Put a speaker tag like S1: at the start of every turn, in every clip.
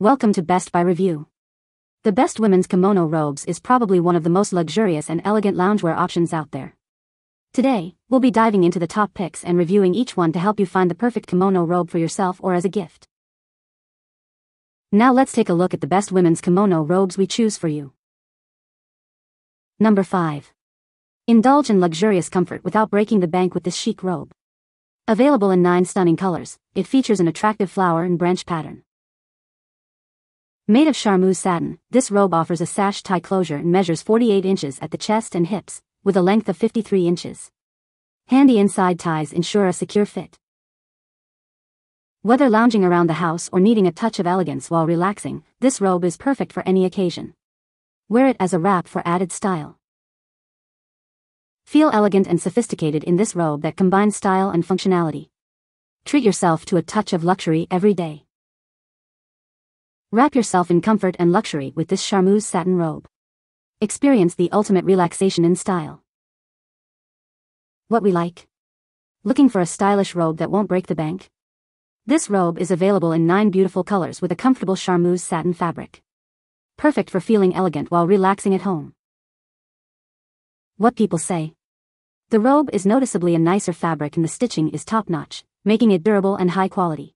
S1: Welcome to Best Buy Review. The Best Women's Kimono Robes is probably one of the most luxurious and elegant loungewear options out there. Today, we'll be diving into the top picks and reviewing each one to help you find the perfect kimono robe for yourself or as a gift. Now let's take a look at the best women's kimono robes we choose for you. Number 5. Indulge in luxurious comfort without breaking the bank with this chic robe. Available in 9 stunning colors, it features an attractive flower and branch pattern. Made of charmeuse satin, this robe offers a sash tie closure and measures 48 inches at the chest and hips, with a length of 53 inches. Handy inside ties ensure a secure fit. Whether lounging around the house or needing a touch of elegance while relaxing, this robe is perfect for any occasion. Wear it as a wrap for added style. Feel elegant and sophisticated in this robe that combines style and functionality. Treat yourself to a touch of luxury every day. Wrap yourself in comfort and luxury with this charmeuse satin robe. Experience the ultimate relaxation in style. What we like? Looking for a stylish robe that won't break the bank? This robe is available in nine beautiful colors with a comfortable charmeuse satin fabric. Perfect for feeling elegant while relaxing at home. What people say. The robe is noticeably a nicer fabric and the stitching is top-notch, making it durable and high quality.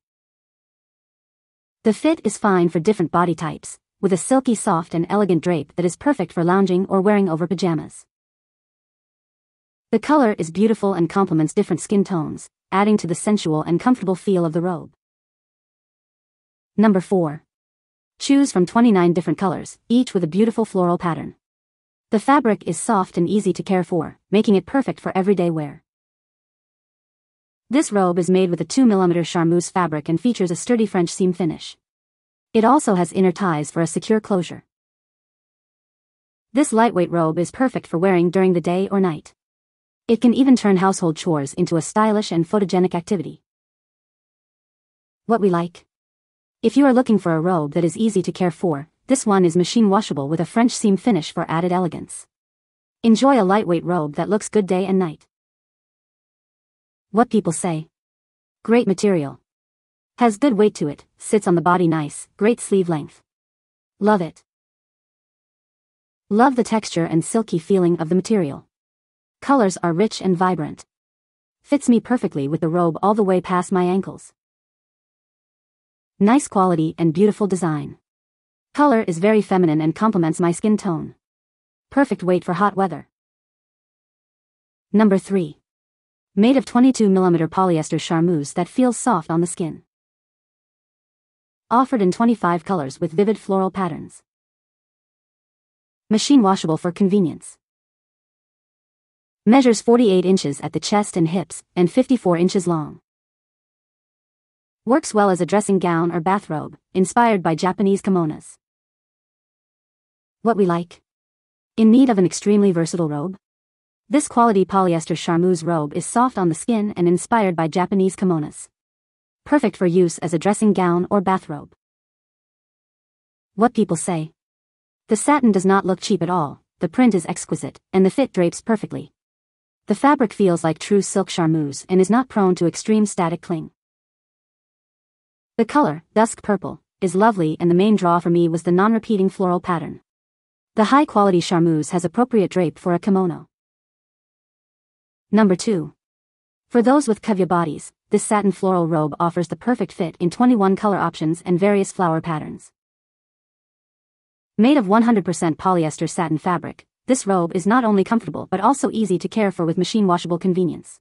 S1: The fit is fine for different body types, with a silky soft and elegant drape that is perfect for lounging or wearing over pajamas. The color is beautiful and complements different skin tones, adding to the sensual and comfortable feel of the robe. Number 4. Choose from 29 different colors, each with a beautiful floral pattern. The fabric is soft and easy to care for, making it perfect for everyday wear. This robe is made with a 2mm charmeuse fabric and features a sturdy French seam finish. It also has inner ties for a secure closure. This lightweight robe is perfect for wearing during the day or night. It can even turn household chores into a stylish and photogenic activity. What we like? If you are looking for a robe that is easy to care for, this one is machine washable with a French seam finish for added elegance. Enjoy a lightweight robe that looks good day and night. What people say. Great material. Has good weight to it, sits on the body nice, great sleeve length. Love it. Love the texture and silky feeling of the material. Colors are rich and vibrant. Fits me perfectly with the robe all the way past my ankles. Nice quality and beautiful design. Color is very feminine and complements my skin tone. Perfect weight for hot weather. Number 3. Made of 22mm polyester charmeuse that feels soft on the skin. Offered in 25 colors with vivid floral patterns. Machine washable for convenience. Measures 48 inches at the chest and hips, and 54 inches long. Works well as a dressing gown or bathrobe, inspired by Japanese kimonos. What we like? In need of an extremely versatile robe? This quality polyester charmeuse robe is soft on the skin and inspired by Japanese kimonos. Perfect for use as a dressing gown or bathrobe. What people say. The satin does not look cheap at all, the print is exquisite, and the fit drapes perfectly. The fabric feels like true silk charmeuse and is not prone to extreme static cling. The color, dusk purple, is lovely and the main draw for me was the non-repeating floral pattern. The high-quality charmeuse has appropriate drape for a kimono. Number 2. For those with curvy bodies, this satin floral robe offers the perfect fit in 21 color options and various flower patterns. Made of 100% polyester satin fabric, this robe is not only comfortable but also easy to care for with machine washable convenience.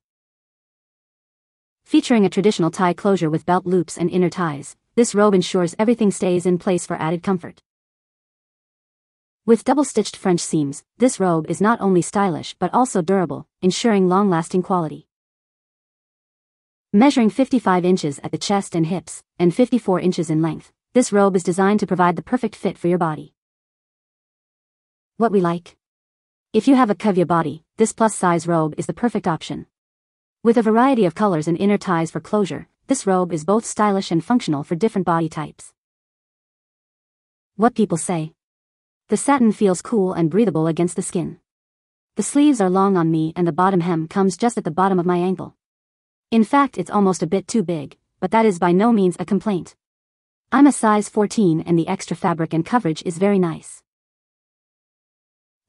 S1: Featuring a traditional tie closure with belt loops and inner ties, this robe ensures everything stays in place for added comfort. With double-stitched French seams, this robe is not only stylish but also durable, ensuring long-lasting quality. Measuring 55 inches at the chest and hips, and 54 inches in length, this robe is designed to provide the perfect fit for your body. What we like? If you have a curvy body, this plus-size robe is the perfect option. With a variety of colors and inner ties for closure, this robe is both stylish and functional for different body types. What people say. The satin feels cool and breathable against the skin. The sleeves are long on me and the bottom hem comes just at the bottom of my ankle. In fact it's almost a bit too big, but that is by no means a complaint. I'm a size 14 and the extra fabric and coverage is very nice.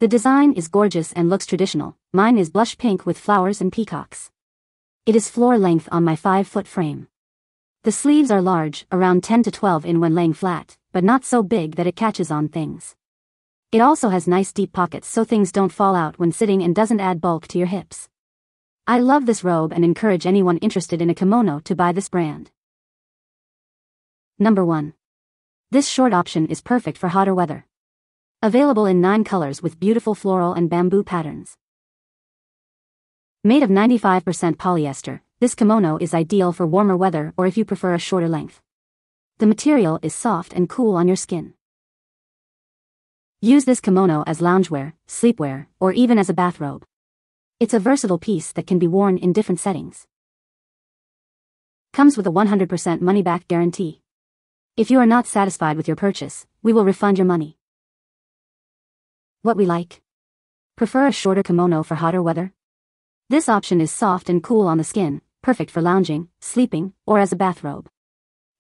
S1: The design is gorgeous and looks traditional, mine is blush pink with flowers and peacocks. It is floor length on my 5-foot frame. The sleeves are large, around 10 to 12 in when laying flat, but not so big that it catches on things. It also has nice deep pockets so things don't fall out when sitting and doesn't add bulk to your hips. I love this robe and encourage anyone interested in a kimono to buy this brand. Number 1. This short option is perfect for hotter weather. Available in 9 colors with beautiful floral and bamboo patterns. Made of 95% polyester, this kimono is ideal for warmer weather or if you prefer a shorter length. The material is soft and cool on your skin. Use this kimono as loungewear, sleepwear, or even as a bathrobe. It's a versatile piece that can be worn in different settings. Comes with a 100% money-back guarantee. If you are not satisfied with your purchase, we will refund your money. What we like. Prefer a shorter kimono for hotter weather? This option is soft and cool on the skin, perfect for lounging, sleeping, or as a bathrobe.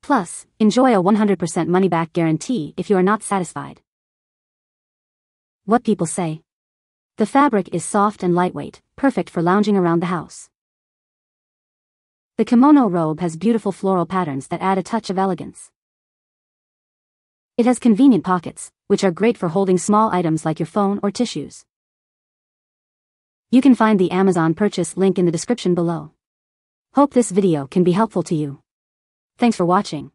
S1: Plus, enjoy a 100% money-back guarantee if you are not satisfied. What people say. The fabric is soft and lightweight, perfect for lounging around the house. The kimono robe has beautiful floral patterns that add a touch of elegance. It has convenient pockets, which are great for holding small items like your phone or tissues. You can find the Amazon purchase link in the description below. Hope this video can be helpful to you. Thanks for watching.